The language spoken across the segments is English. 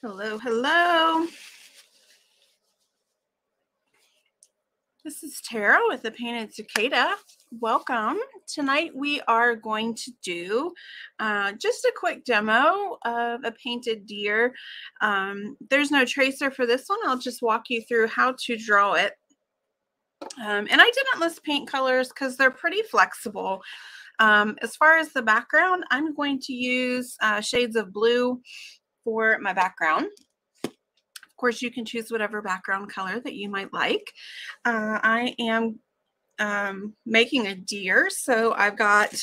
Hello, hello. This is Tara with the Painted Cicada. Welcome. Tonight we are going to do uh, just a quick demo of a painted deer. Um, there's no tracer for this one. I'll just walk you through how to draw it. Um, and I didn't list paint colors because they're pretty flexible. Um, as far as the background, I'm going to use uh, shades of blue for my background. Of course, you can choose whatever background color that you might like. Uh, I am um, making a deer, so I've got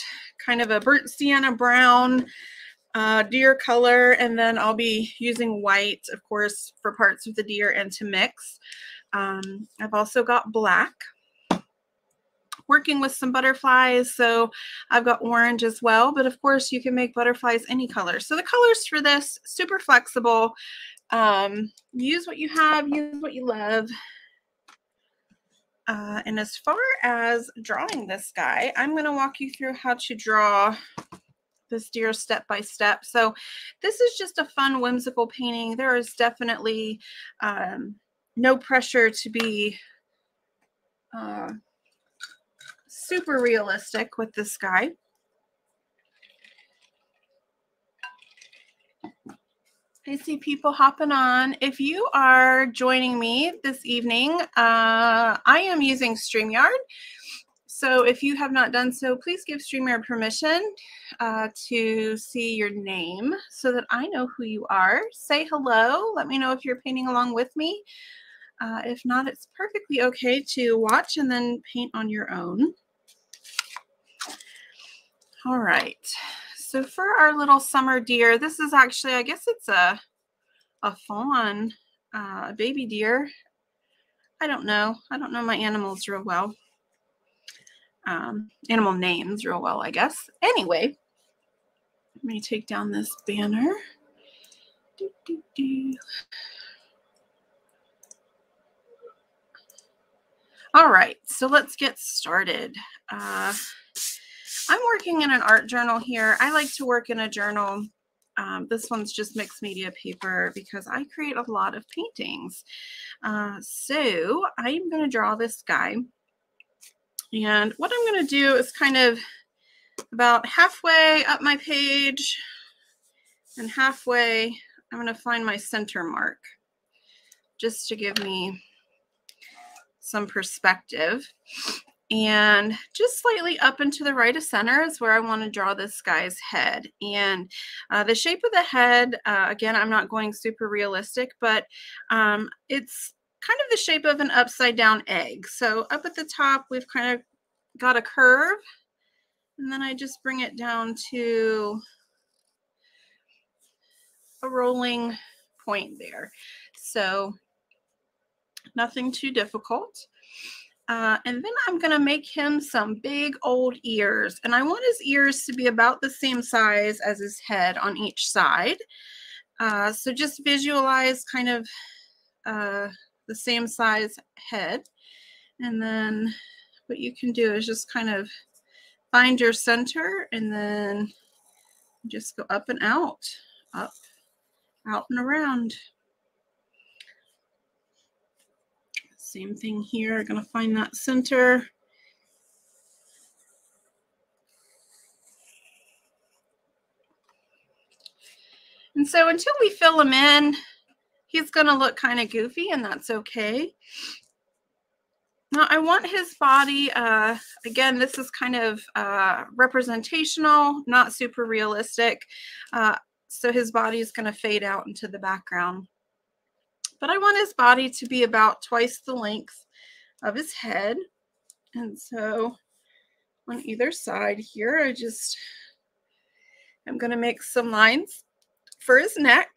kind of a burnt sienna brown uh, deer color, and then I'll be using white, of course, for parts of the deer and to mix. Um, I've also got black working with some butterflies. So I've got orange as well, but of course you can make butterflies any color. So the colors for this, super flexible. Um, use what you have, use what you love. Uh, and as far as drawing this guy, I'm going to walk you through how to draw this deer step by step. So this is just a fun, whimsical painting. There is definitely um, no pressure to be uh, super realistic with this guy. I see people hopping on. If you are joining me this evening, uh, I am using StreamYard. So if you have not done so, please give StreamYard permission uh, to see your name so that I know who you are. Say hello. Let me know if you're painting along with me. Uh, if not, it's perfectly okay to watch and then paint on your own. All right. So for our little summer deer, this is actually, I guess it's a, a fawn, uh, baby deer. I don't know. I don't know my animals real well. Um, animal names real well, I guess. Anyway, let me take down this banner. Do, do, do. All right, so let's get started. Uh, I'm working in an art journal here. I like to work in a journal. Um, this one's just mixed media paper because I create a lot of paintings. Uh, so I'm going to draw this guy. And what I'm going to do is kind of about halfway up my page and halfway, I'm going to find my center mark just to give me some perspective. And just slightly up and to the right of center is where I want to draw this guy's head. And uh, the shape of the head, uh, again, I'm not going super realistic, but um, it's kind of the shape of an upside down egg. So up at the top, we've kind of got a curve. And then I just bring it down to a rolling point there. So nothing too difficult. Uh, and then I'm going to make him some big old ears. And I want his ears to be about the same size as his head on each side. Uh, so just visualize kind of uh, the same size head. And then what you can do is just kind of find your center and then just go up and out, up, out and around. Same thing here, going to find that center. And so until we fill him in, he's going to look kind of goofy and that's okay. Now I want his body, uh, again, this is kind of uh, representational, not super realistic. Uh, so his body is going to fade out into the background but I want his body to be about twice the length of his head. And so on either side here, I just I'm going to make some lines for his neck.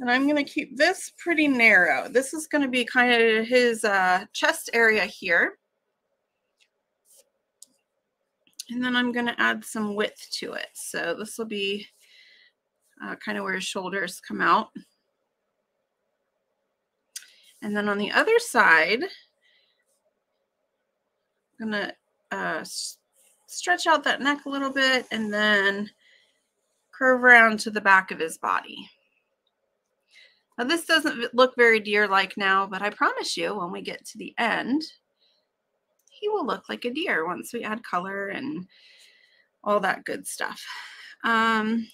And I'm going to keep this pretty narrow. This is going to be kind of his uh, chest area here. And then I'm going to add some width to it. So this will be uh, kind of where his shoulders come out. And then on the other side, I'm going to uh, stretch out that neck a little bit and then curve around to the back of his body. Now this doesn't look very deer-like now, but I promise you when we get to the end, he will look like a deer once we add color and all that good stuff. Um,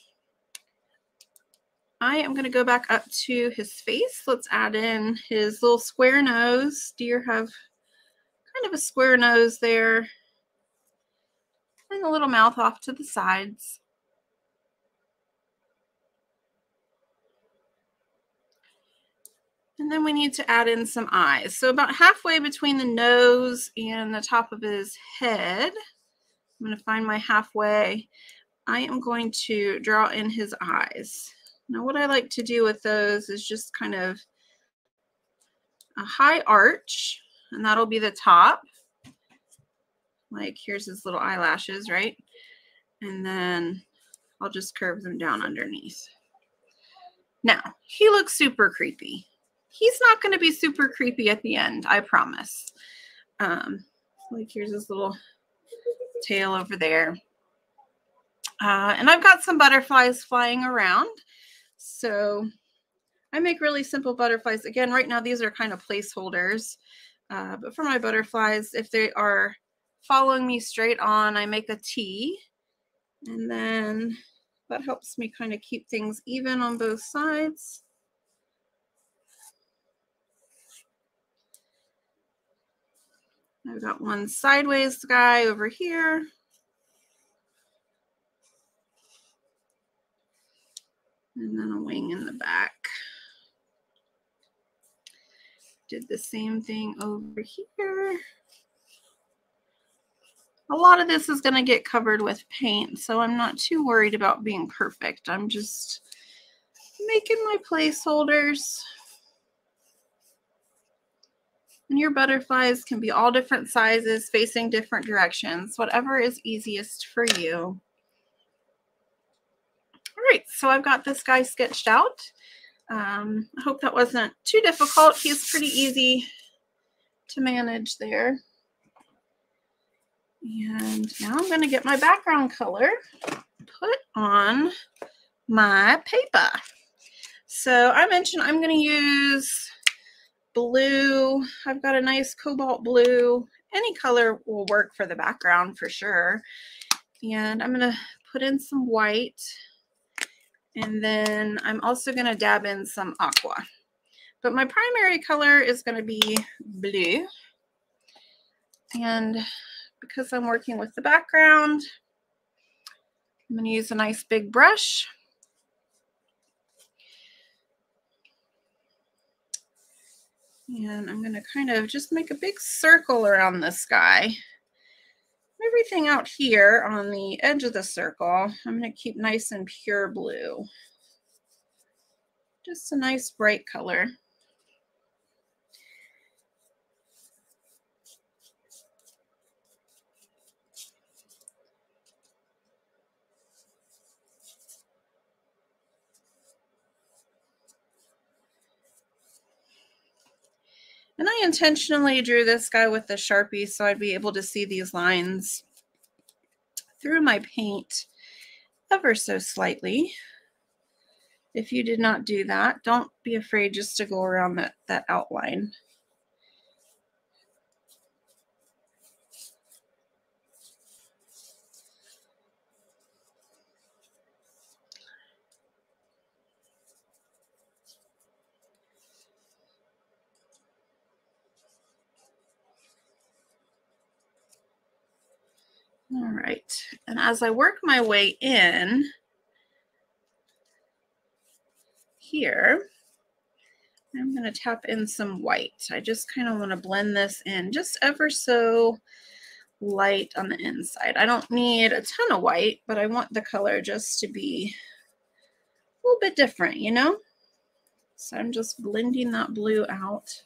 I am going to go back up to his face. Let's add in his little square nose. Deer have kind of a square nose there. And a little mouth off to the sides. And then we need to add in some eyes. So about halfway between the nose and the top of his head, I'm going to find my halfway. I am going to draw in his eyes. Now what I like to do with those is just kind of a high arch, and that'll be the top. Like here's his little eyelashes, right? And then I'll just curve them down underneath. Now, he looks super creepy he's not going to be super creepy at the end, I promise. Um, like here's his little tail over there. Uh, and I've got some butterflies flying around. So I make really simple butterflies. Again, right now these are kind of placeholders. Uh, but for my butterflies, if they are following me straight on, I make a T. And then that helps me kind of keep things even on both sides. I've got one sideways guy over here. And then a wing in the back. Did the same thing over here. A lot of this is going to get covered with paint, so I'm not too worried about being perfect. I'm just making my placeholders. And your butterflies can be all different sizes, facing different directions, whatever is easiest for you. Right, so I've got this guy sketched out. Um, I hope that wasn't too difficult. He's pretty easy to manage there. And now I'm going to get my background color put on my paper. So I mentioned I'm going to use blue. I've got a nice cobalt blue. Any color will work for the background for sure. And I'm going to put in some white. And then I'm also going to dab in some aqua. But my primary color is going to be blue. And because I'm working with the background, I'm going to use a nice big brush. And I'm going to kind of just make a big circle around this guy. Everything out here on the edge of the circle, I'm going to keep nice and pure blue. Just a nice bright color. And I intentionally drew this guy with the Sharpie so I'd be able to see these lines through my paint ever so slightly. If you did not do that, don't be afraid just to go around that, that outline. All right, and as I work my way in here, I'm going to tap in some white. I just kind of want to blend this in just ever so light on the inside. I don't need a ton of white, but I want the color just to be a little bit different, you know? So I'm just blending that blue out.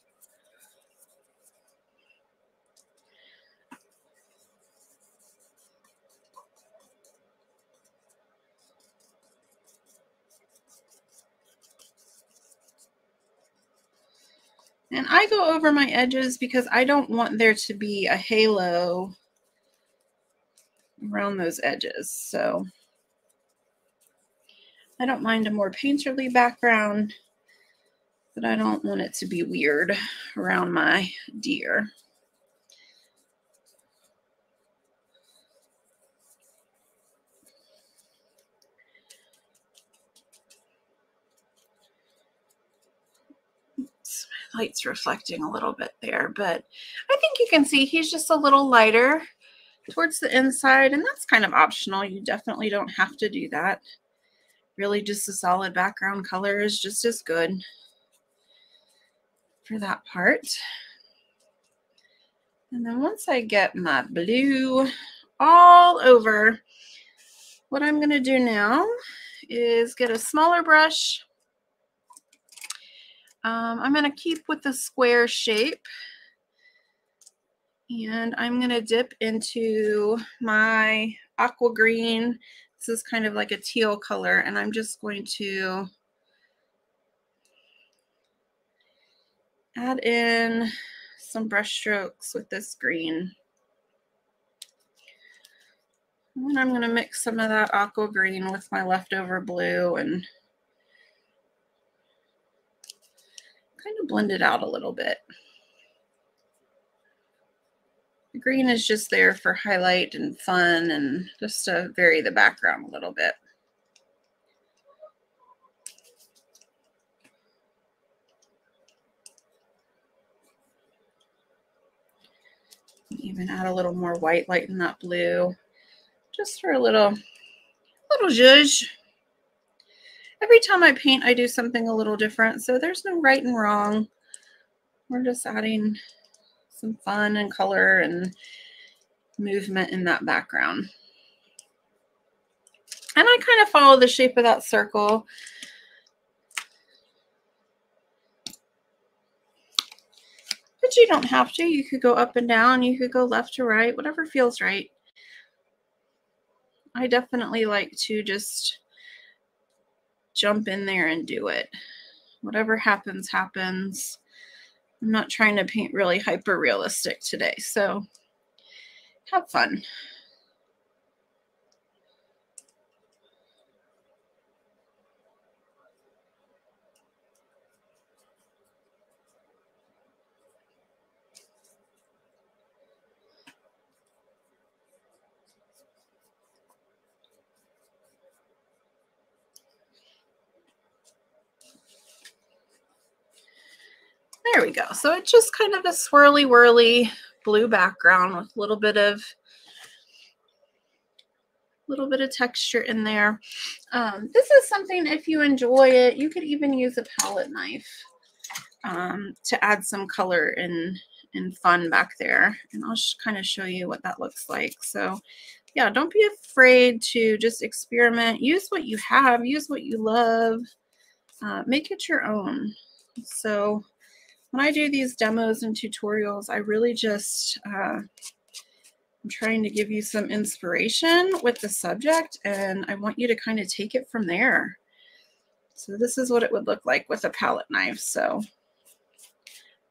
And I go over my edges because I don't want there to be a halo around those edges. So I don't mind a more painterly background. but I don't want it to be weird around my deer. Light's reflecting a little bit there, but I think you can see he's just a little lighter towards the inside, and that's kind of optional. You definitely don't have to do that. Really just a solid background color is just as good for that part. And then once I get my blue all over, what I'm going to do now is get a smaller brush um, I'm going to keep with the square shape. And I'm going to dip into my aqua green. This is kind of like a teal color. And I'm just going to add in some brush strokes with this green. And I'm going to mix some of that aqua green with my leftover blue and kind of blend it out a little bit. The green is just there for highlight and fun and just to vary the background a little bit. Even add a little more white light in that blue, just for a little, little zhuzh every time I paint, I do something a little different. So there's no right and wrong. We're just adding some fun and color and movement in that background. And I kind of follow the shape of that circle. But you don't have to. You could go up and down. You could go left to right, whatever feels right. I definitely like to just jump in there and do it. Whatever happens, happens. I'm not trying to paint really hyper realistic today, so have fun. There we go. So it's just kind of a swirly whirly blue background with a little bit of little bit of texture in there. Um, this is something, if you enjoy it, you could even use a palette knife um, to add some color and, and fun back there. And I'll just kind of show you what that looks like. So yeah, don't be afraid to just experiment. Use what you have. Use what you love. Uh, make it your own. So when I do these demos and tutorials, I really just, uh, I'm trying to give you some inspiration with the subject and I want you to kind of take it from there. So this is what it would look like with a palette knife. So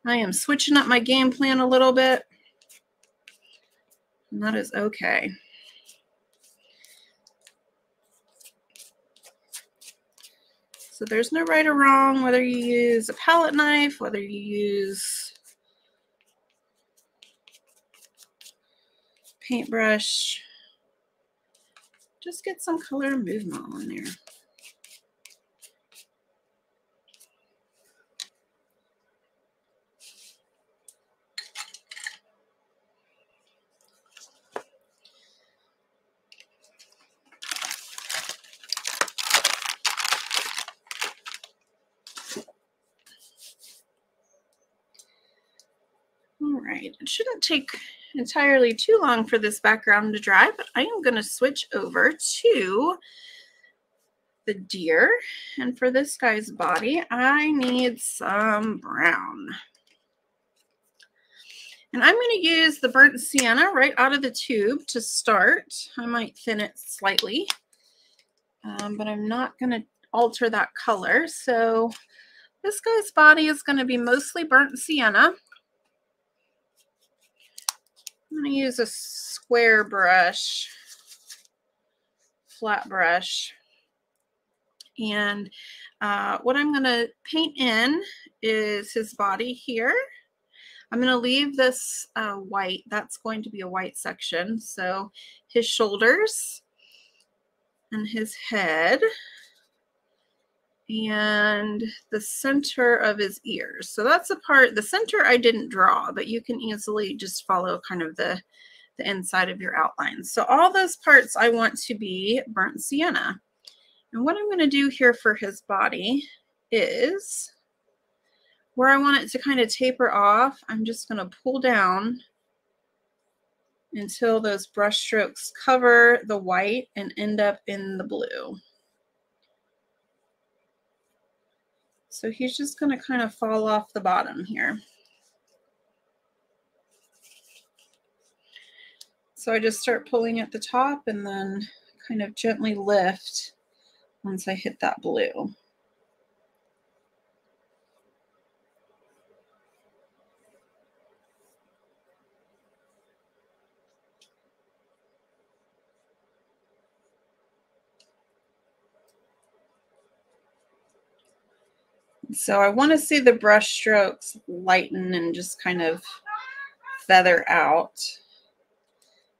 I am switching up my game plan a little bit and that is okay. So there's no right or wrong, whether you use a palette knife, whether you use paintbrush. Just get some color movement on there. Right, it shouldn't take entirely too long for this background to dry, but I am going to switch over to the deer. And for this guy's body, I need some brown. And I'm going to use the burnt sienna right out of the tube to start. I might thin it slightly, um, but I'm not going to alter that color. So this guy's body is going to be mostly burnt sienna. I'm going to use a square brush, flat brush, And uh, what I'm going to paint in is his body here. I'm going to leave this uh, white. That's going to be a white section. So his shoulders and his head and the center of his ears. So that's the part, the center I didn't draw, but you can easily just follow kind of the, the inside of your outline. So all those parts I want to be burnt sienna. And what I'm going to do here for his body is where I want it to kind of taper off, I'm just going to pull down until those brush strokes cover the white and end up in the blue. So he's just going to kind of fall off the bottom here. So I just start pulling at the top and then kind of gently lift once I hit that blue. So I want to see the brush strokes lighten and just kind of feather out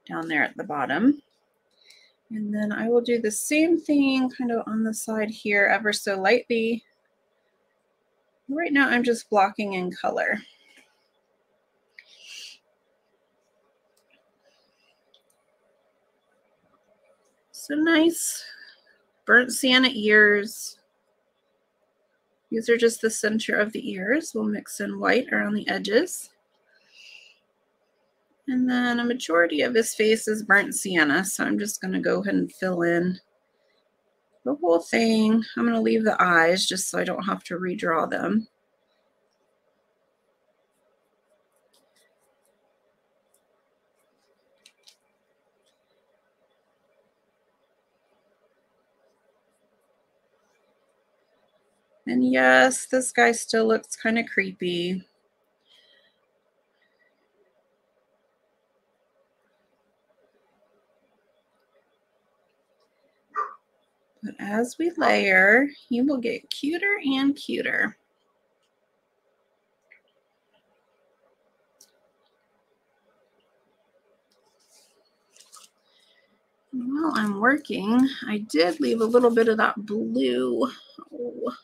down there at the bottom. And then I will do the same thing kind of on the side here ever so lightly. Right now I'm just blocking in color. So nice burnt sienna ears. These are just the center of the ears. We'll mix in white around the edges. And then a majority of his face is burnt sienna, so I'm just going to go ahead and fill in the whole thing. I'm going to leave the eyes just so I don't have to redraw them. And yes, this guy still looks kind of creepy. But as we layer, he will get cuter and cuter. while I'm working, I did leave a little bit of that blue. Oh,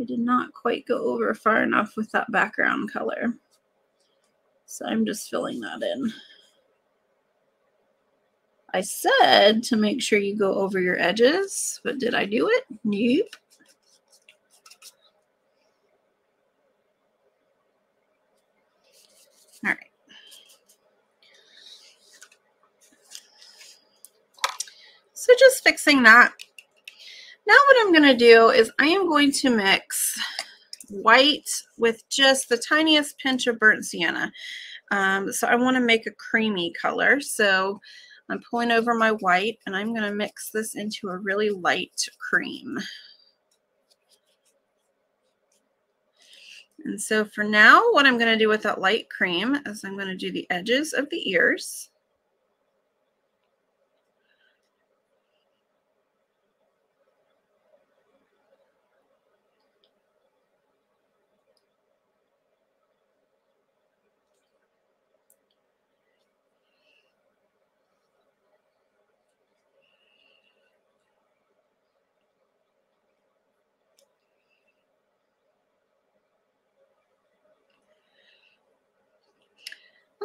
I did not quite go over far enough with that background color. So I'm just filling that in. I said to make sure you go over your edges, but did I do it? Nope. All right. So just fixing that. Now what I'm going to do is I am going to mix white with just the tiniest pinch of burnt sienna. Um, so I want to make a creamy color. So I'm pulling over my white and I'm going to mix this into a really light cream. And so for now, what I'm going to do with that light cream is I'm going to do the edges of the ears.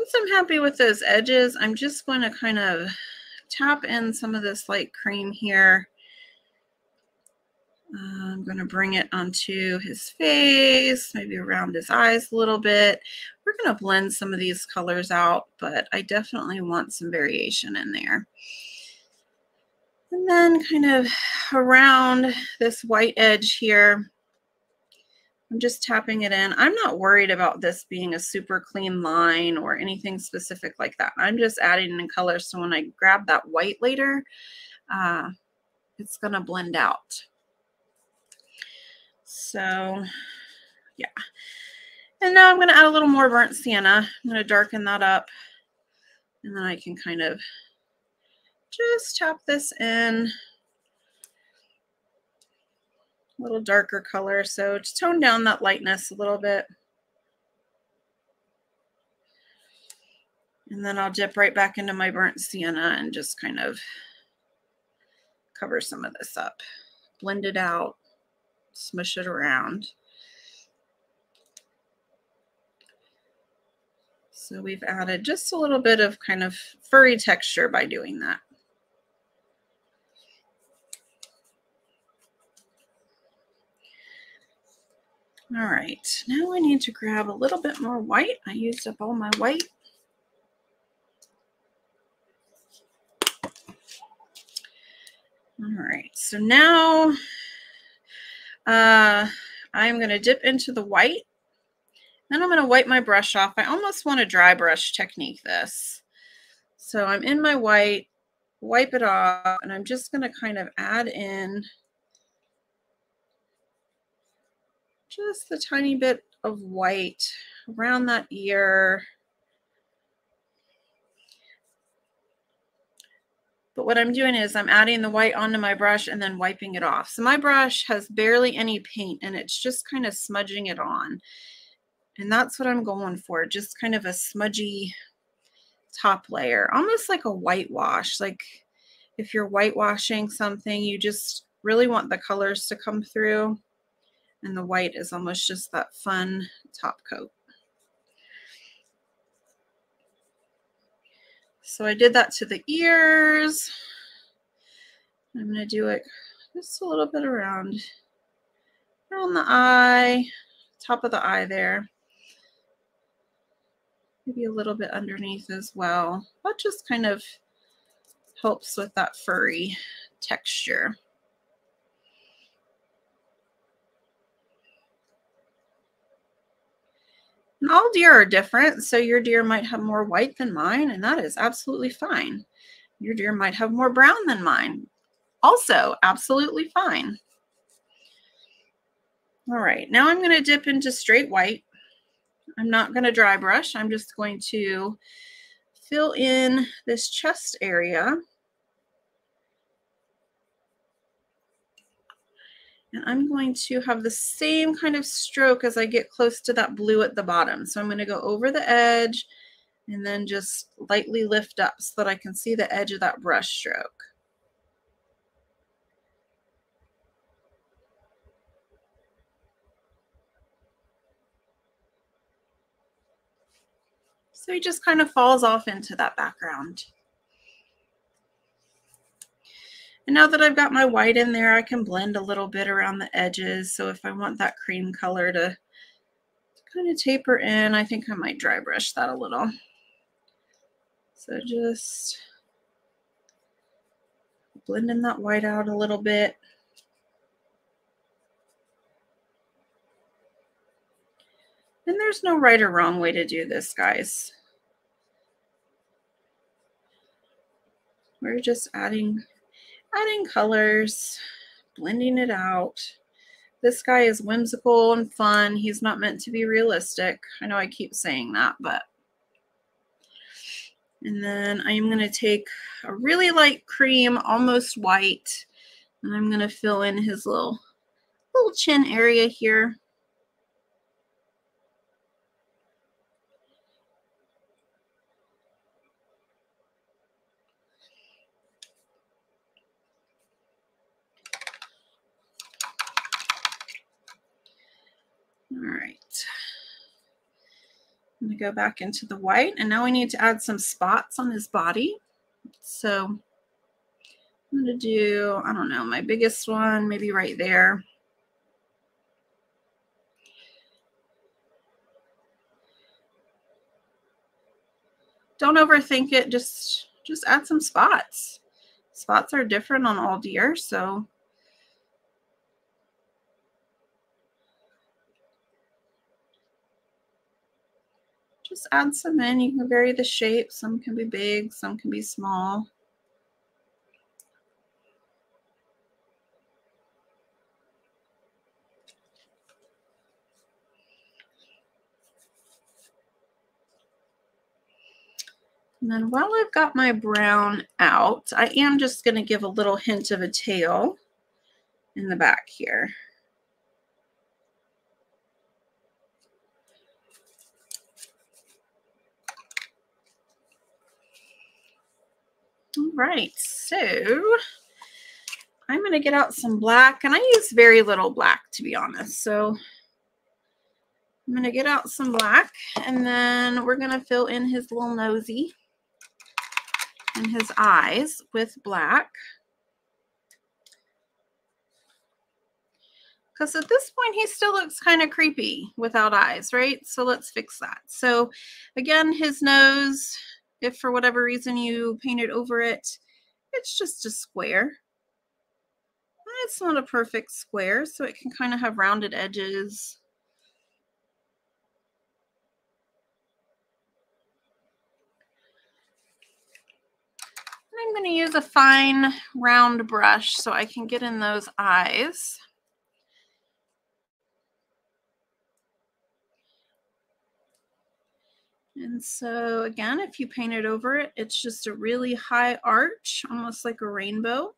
Once I'm happy with those edges, I'm just going to kind of tap in some of this light cream here. Uh, I'm going to bring it onto his face, maybe around his eyes a little bit. We're going to blend some of these colors out, but I definitely want some variation in there. And then kind of around this white edge here, I'm just tapping it in. I'm not worried about this being a super clean line or anything specific like that. I'm just adding in color so when I grab that white later, uh, it's going to blend out. So, yeah. And now I'm going to add a little more burnt sienna. I'm going to darken that up. And then I can kind of just tap this in a little darker color. So to tone down that lightness a little bit. And then I'll dip right back into my burnt sienna and just kind of cover some of this up. Blend it out, smush it around. So we've added just a little bit of kind of furry texture by doing that. All right, now I need to grab a little bit more white. I used up all my white. All right, so now uh, I'm going to dip into the white. Then I'm going to wipe my brush off. I almost want a dry brush technique this. So I'm in my white, wipe it off, and I'm just going to kind of add in just a tiny bit of white around that ear. But what I'm doing is I'm adding the white onto my brush and then wiping it off. So my brush has barely any paint and it's just kind of smudging it on. And that's what I'm going for, just kind of a smudgy top layer, almost like a whitewash. Like if you're whitewashing something, you just really want the colors to come through. And the white is almost just that fun top coat. So I did that to the ears. I'm going to do it just a little bit around, around the eye, top of the eye there. Maybe a little bit underneath as well. That just kind of helps with that furry texture. All deer are different. So your deer might have more white than mine, and that is absolutely fine. Your deer might have more brown than mine. Also, absolutely fine. All right, now I'm going to dip into straight white. I'm not going to dry brush. I'm just going to fill in this chest area And I'm going to have the same kind of stroke as I get close to that blue at the bottom. So I'm going to go over the edge and then just lightly lift up so that I can see the edge of that brush stroke. So he just kind of falls off into that background. And now that I've got my white in there, I can blend a little bit around the edges. So if I want that cream color to kind of taper in, I think I might dry brush that a little. So just blending that white out a little bit. And there's no right or wrong way to do this, guys. We're just adding adding colors, blending it out. This guy is whimsical and fun. He's not meant to be realistic. I know I keep saying that, but. And then I'm going to take a really light cream, almost white, and I'm going to fill in his little, little chin area here. All right. I'm going to go back into the white and now we need to add some spots on his body. So I'm going to do, I don't know, my biggest one, maybe right there. Don't overthink it. Just, just add some spots. Spots are different on all deer. So just add some in. You can vary the shape. Some can be big, some can be small. And then while I've got my brown out, I am just going to give a little hint of a tail in the back here. All right, so I'm going to get out some black, and I use very little black, to be honest. So I'm going to get out some black, and then we're going to fill in his little nosy and his eyes with black. Because at this point, he still looks kind of creepy without eyes, right? So let's fix that. So again, his nose, if for whatever reason you painted over it, it's just a square. It's not a perfect square, so it can kind of have rounded edges. I'm going to use a fine round brush so I can get in those eyes. And so again, if you paint it over it, it's just a really high arch, almost like a rainbow.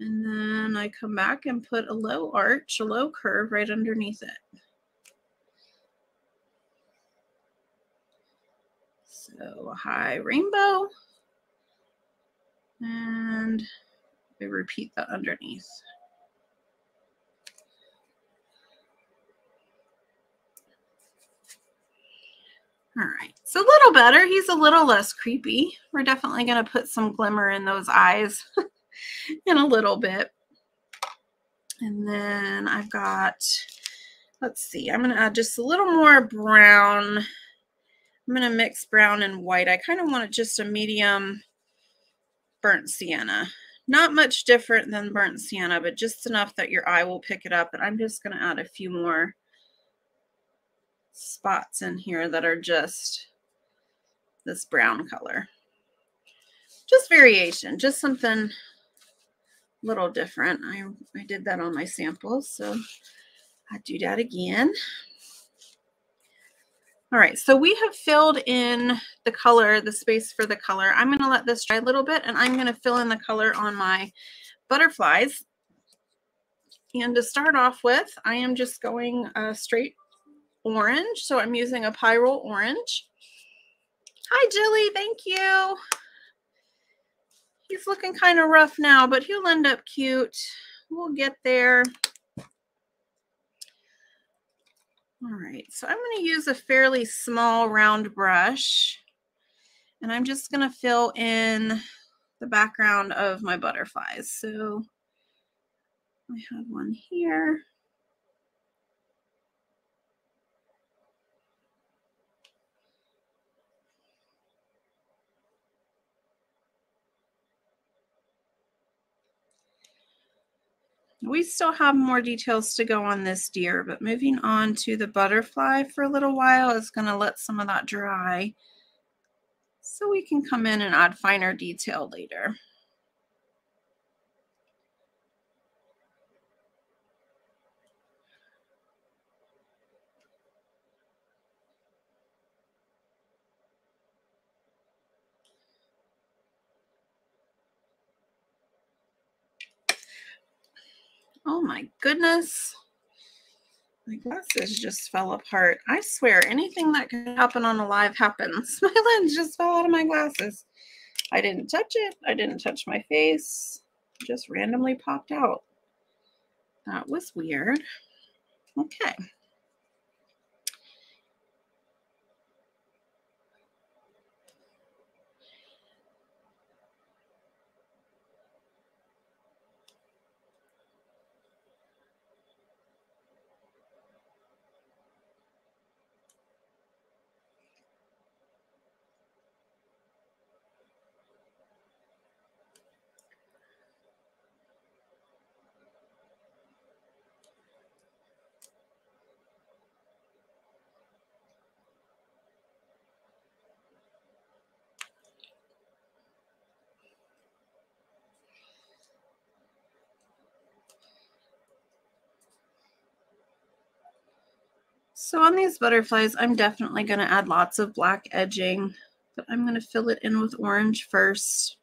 And then I come back and put a low arch, a low curve right underneath it. So a high rainbow. And we repeat that underneath. All right, so a little better. He's a little less creepy. We're definitely going to put some glimmer in those eyes in a little bit. And then I've got, let's see, I'm going to add just a little more brown. I'm going to mix brown and white. I kind of want it just a medium burnt sienna. Not much different than burnt sienna, but just enough that your eye will pick it up. And I'm just going to add a few more spots in here that are just this brown color. Just variation, just something a little different. I, I did that on my samples, so I do that again. All right, so we have filled in the color, the space for the color. I'm going to let this dry a little bit, and I'm going to fill in the color on my butterflies. And to start off with, I am just going uh, straight orange. So I'm using a Pyrrole orange. Hi, Jilly. Thank you. He's looking kind of rough now, but he'll end up cute. We'll get there. All right, so I'm going to use a fairly small round brush, and I'm just going to fill in the background of my butterflies. So I have one here. We still have more details to go on this deer, but moving on to the butterfly for a little while is going to let some of that dry so we can come in and add finer detail later. Oh my goodness. My glasses just fell apart. I swear, anything that can happen on a live happens. My lens just fell out of my glasses. I didn't touch it. I didn't touch my face. It just randomly popped out. That was weird. Okay. So on these butterflies, I'm definitely going to add lots of black edging, but I'm going to fill it in with orange first.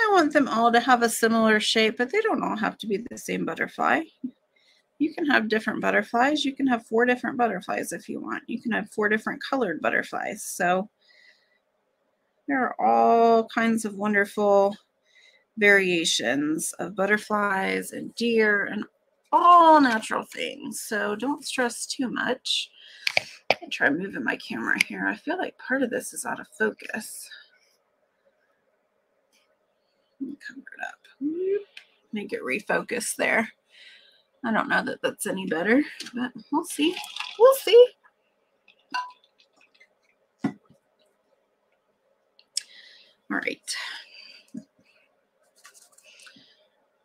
I want them all to have a similar shape, but they don't all have to be the same butterfly. You can have different butterflies. You can have four different butterflies if you want. You can have four different colored butterflies. So there are all kinds of wonderful variations of butterflies and deer and all natural things. So don't stress too much. I try moving my camera here. I feel like part of this is out of focus. Let me cover it up. Make it refocus there. I don't know that that's any better, but we'll see. We'll see. All right.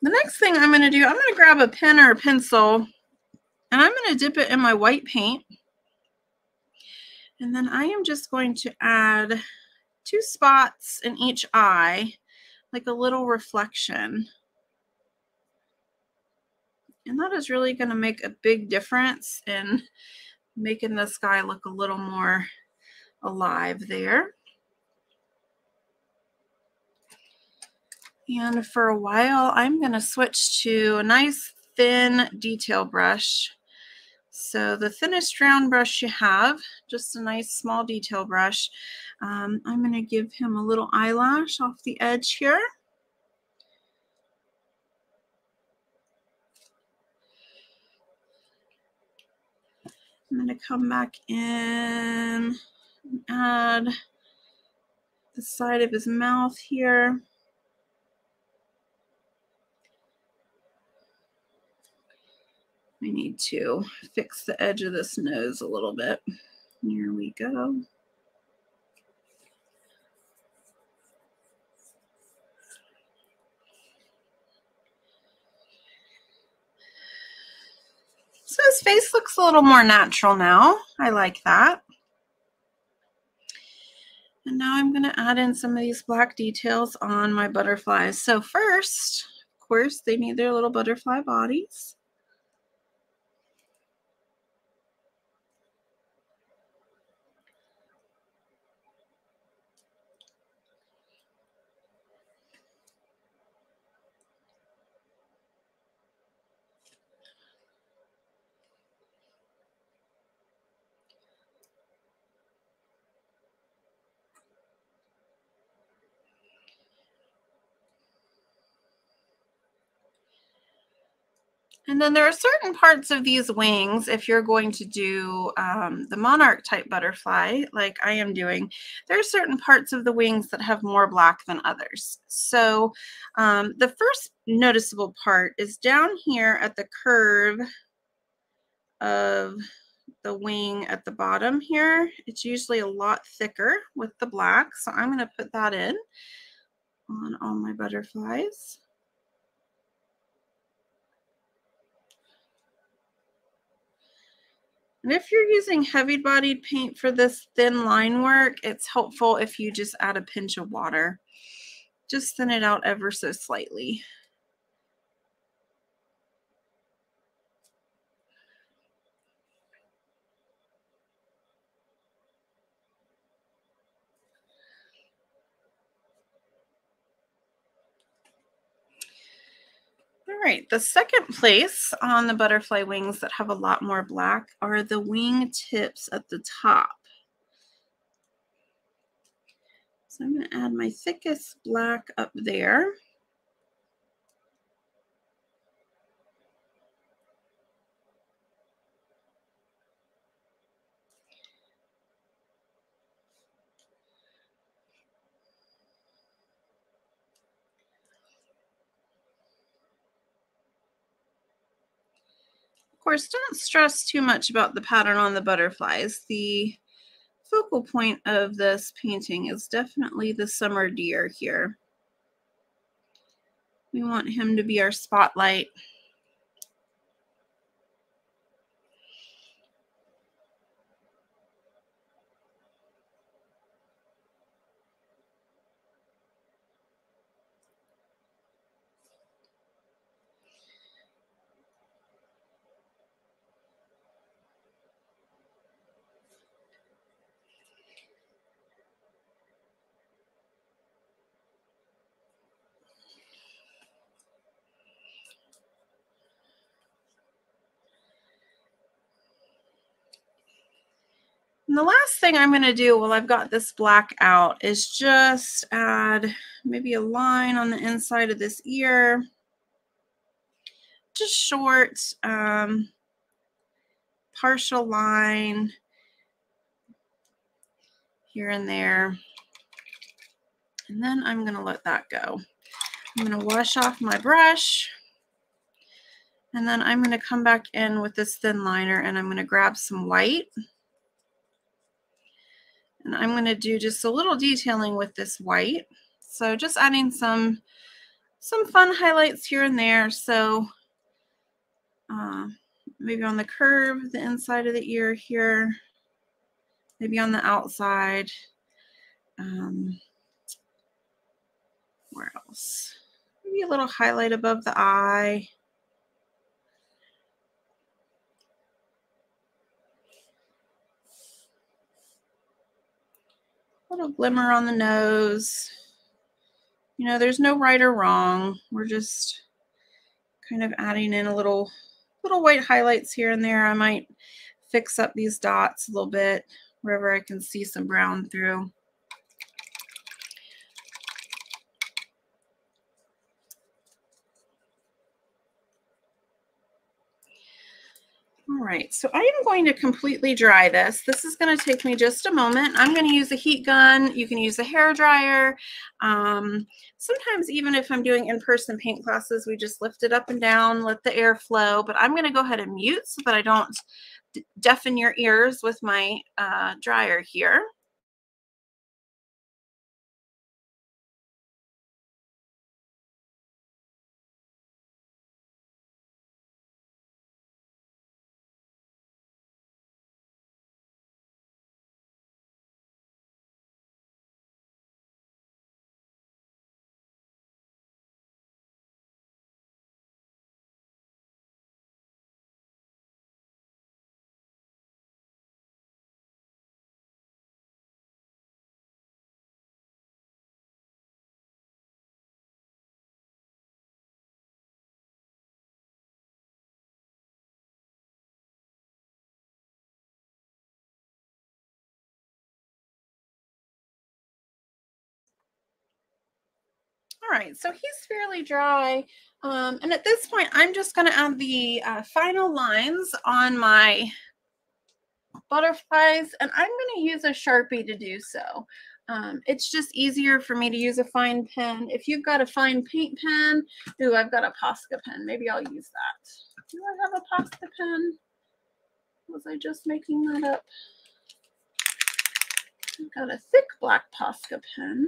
The next thing I'm going to do, I'm going to grab a pen or a pencil and I'm going to dip it in my white paint. And then I am just going to add two spots in each eye, like a little reflection. And that is really going to make a big difference in making the sky look a little more alive there. And for a while, I'm going to switch to a nice thin detail brush. So the thinnest round brush you have, just a nice small detail brush. Um, I'm going to give him a little eyelash off the edge here. I'm going to come back in and add the side of his mouth here. I need to fix the edge of this nose a little bit. Here we go. So his face looks a little more natural now. I like that. And now I'm going to add in some of these black details on my butterflies. So first, of course, they need their little butterfly bodies. And then there are certain parts of these wings, if you're going to do um, the monarch type butterfly, like I am doing, there are certain parts of the wings that have more black than others. So um, the first noticeable part is down here at the curve of the wing at the bottom here. It's usually a lot thicker with the black. So I'm going to put that in on all my butterflies. And if you're using heavy bodied paint for this thin line work, it's helpful if you just add a pinch of water. Just thin it out ever so slightly. Right, the second place on the butterfly wings that have a lot more black are the wing tips at the top. So I'm going to add my thickest black up there. Course, don't stress too much about the pattern on the butterflies. The focal point of this painting is definitely the summer deer here. We want him to be our spotlight. Thing I'm going to do while I've got this black out is just add maybe a line on the inside of this ear. Just short, um, partial line here and there. And then I'm going to let that go. I'm going to wash off my brush. And then I'm going to come back in with this thin liner and I'm going to grab some white. And I'm going to do just a little detailing with this white. So just adding some some fun highlights here and there. So uh, maybe on the curve, the inside of the ear here, maybe on the outside. Um, where else? Maybe a little highlight above the eye. Little glimmer on the nose. You know, there's no right or wrong. We're just kind of adding in a little little white highlights here and there. I might fix up these dots a little bit wherever I can see some brown through. Right, so I am going to completely dry this. This is going to take me just a moment. I'm going to use a heat gun. You can use a hair dryer. Um, sometimes even if I'm doing in-person paint classes, we just lift it up and down, let the air flow. But I'm going to go ahead and mute so that I don't deafen your ears with my uh, dryer here. So he's fairly dry. Um, and at this point, I'm just going to add the uh, final lines on my butterflies, and I'm going to use a Sharpie to do so. Um, it's just easier for me to use a fine pen. If you've got a fine paint pen, ooh, I've got a Posca pen. Maybe I'll use that. Do I have a Posca pen? Was I just making that up? I've got a thick black Posca pen.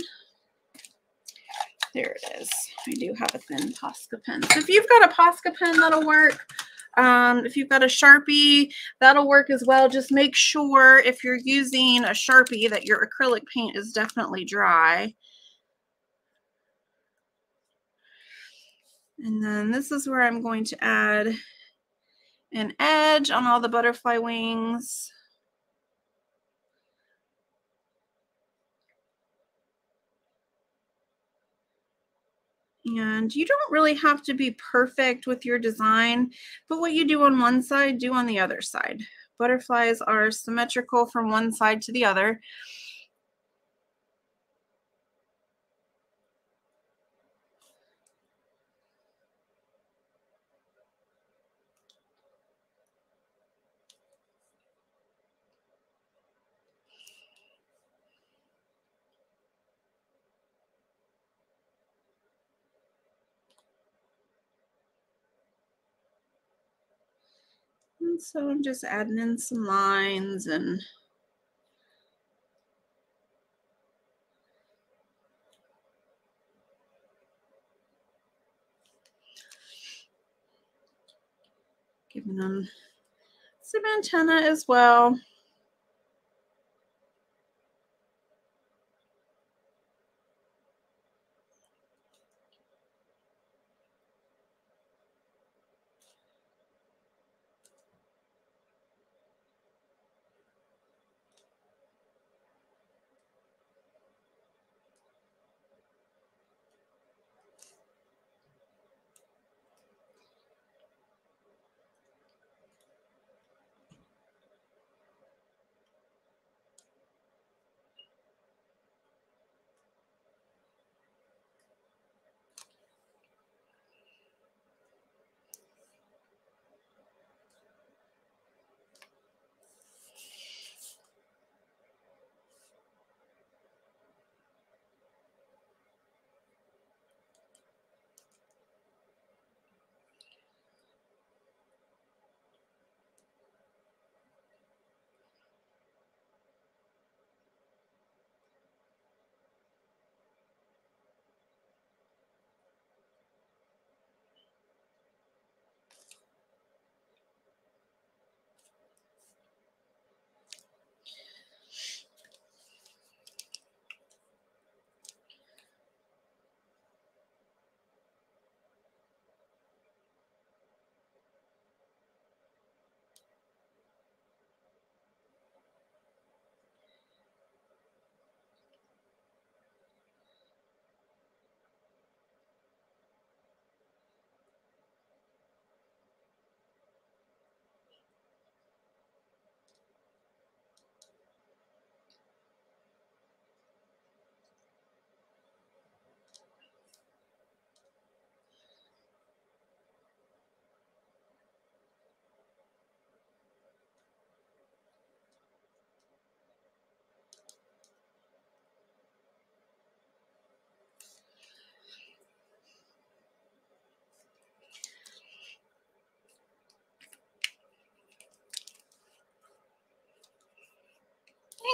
There it is. I do have a thin Posca pen. So if you've got a Posca pen, that'll work. Um, if you've got a Sharpie, that'll work as well. Just make sure if you're using a Sharpie that your acrylic paint is definitely dry. And then this is where I'm going to add an edge on all the butterfly wings. And you don't really have to be perfect with your design, but what you do on one side, do on the other side. Butterflies are symmetrical from one side to the other. So I'm just adding in some lines and giving them some antenna as well.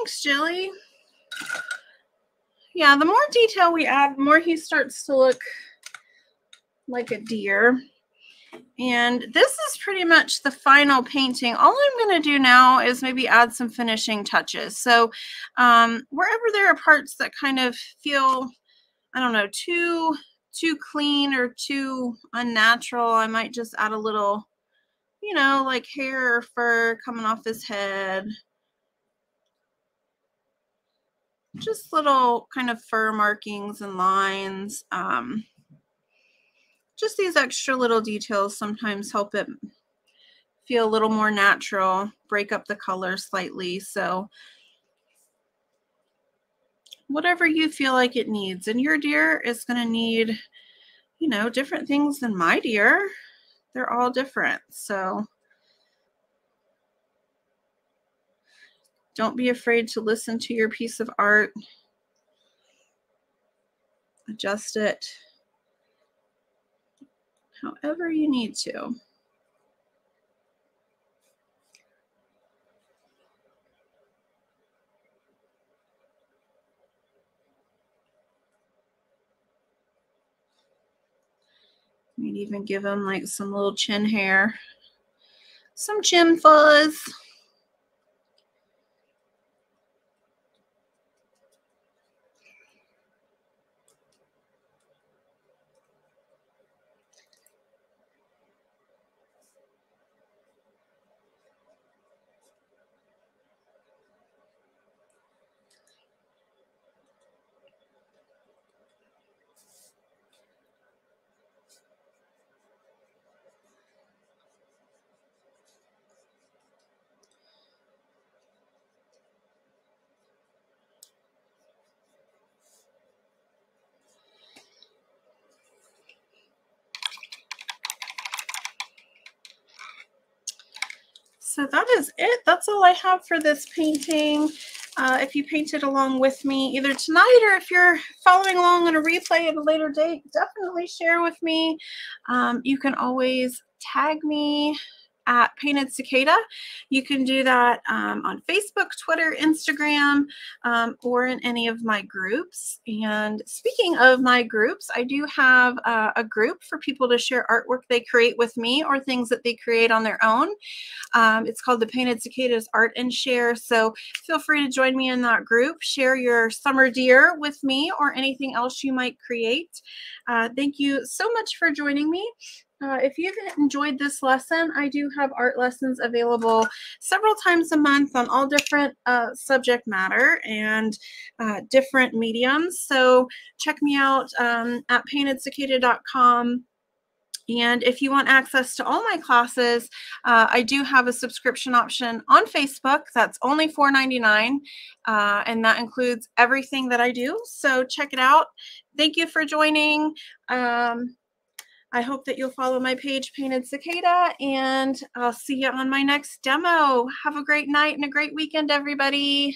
Thanks, Jilly. Yeah, the more detail we add, the more he starts to look like a deer. And this is pretty much the final painting. All I'm going to do now is maybe add some finishing touches. So um, wherever there are parts that kind of feel, I don't know, too too clean or too unnatural, I might just add a little, you know, like hair or fur coming off his head. Just little kind of fur markings and lines. Um, just these extra little details sometimes help it feel a little more natural, break up the color slightly. So whatever you feel like it needs. And your deer is going to need, you know, different things than my deer. They're all different. So don't be afraid to listen to your piece of art. Adjust it however you need to. Maybe even give them like some little chin hair, some chin fuzz. So that is it. That's all I have for this painting. Uh, if you painted along with me either tonight or if you're following along on a replay at a later date, definitely share with me. Um, you can always tag me at Painted Cicada. You can do that um, on Facebook, Twitter, Instagram, um, or in any of my groups. And speaking of my groups, I do have uh, a group for people to share artwork they create with me or things that they create on their own. Um, it's called the Painted Cicadas Art and Share. So feel free to join me in that group. Share your summer deer with me or anything else you might create. Uh, thank you so much for joining me. Uh, if you've enjoyed this lesson, I do have art lessons available several times a month on all different uh, subject matter and uh, different mediums. So check me out um, at paintedcicada.com. And if you want access to all my classes, uh, I do have a subscription option on Facebook. That's only $4.99, uh, and that includes everything that I do. So check it out. Thank you for joining. Um, I hope that you'll follow my page, Painted Cicada, and I'll see you on my next demo. Have a great night and a great weekend, everybody.